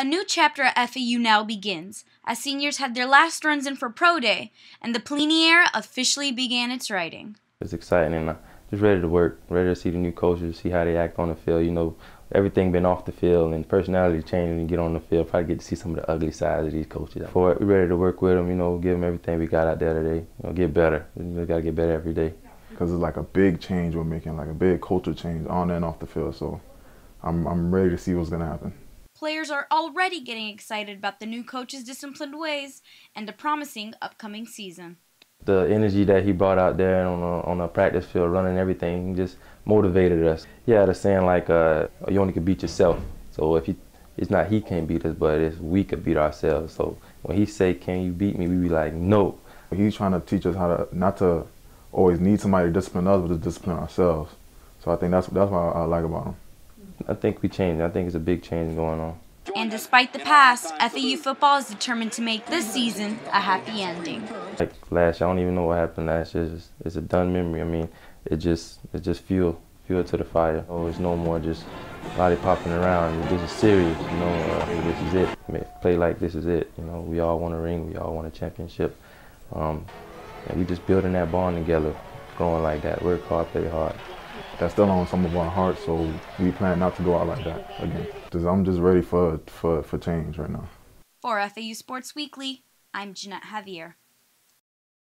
A new chapter at FAU now begins, as seniors had their last runs in for Pro Day, and the Pelini officially began its writing. It's exciting and uh, just ready to work, ready to see the new coaches, see how they act on the field. You know, everything been off the field and personality changing and get on the field. Probably get to see some of the ugly sides of these coaches. For it, we're ready to work with them. You know, give them everything we got out there today. You know, get better. We got to get better every day. Because it's like a big change we're making, like a big culture change on and off the field. So I'm I'm ready to see what's gonna happen. Players are already getting excited about the new coach's disciplined ways and a promising upcoming season. The energy that he brought out there on a, on a practice field, running everything, just motivated us. He had a saying like, uh, "You only can beat yourself." So if he, it's not he can't beat us, but it's we could beat ourselves. So when he say, "Can you beat me?" we be like, "No." He's trying to teach us how to not to always need somebody to discipline us, but to discipline ourselves. So I think that's that's what I, I like about him. I think we changed. I think it's a big change going on. And despite the past, FAU football is determined to make this season a happy ending. Like last year, I don't even know what happened last year. It's, just, it's a done memory. I mean, it just it just fuel fuel to the fire. Oh, it's no more just body popping around. This is serious. You know, uh, this is it. I mean, play like this is it. You know, we all want a ring. We all want a championship. Um, and we just building that bond together, growing like that. Work hard, play hard that's still on some of our hearts, so we plan not to go out like that again. Cause I'm just ready for, for, for change right now. For FAU Sports Weekly, I'm Jeanette Javier.